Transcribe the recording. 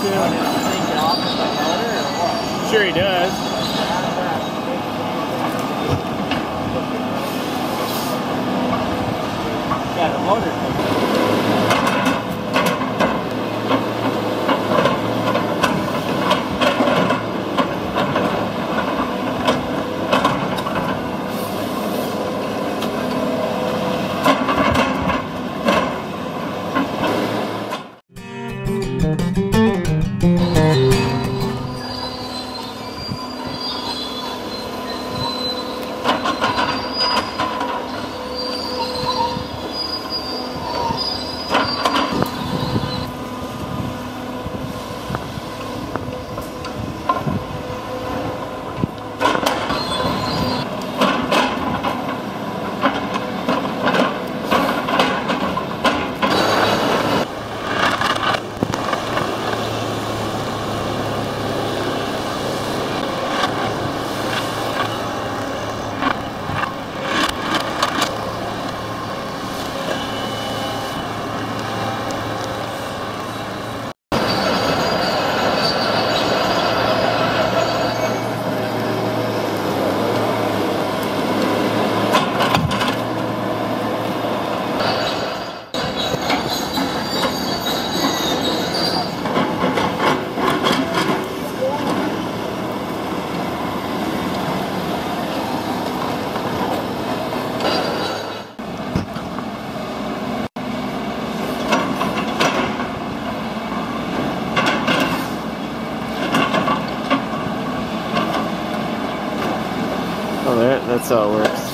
too. Sure he does. The That's how it works.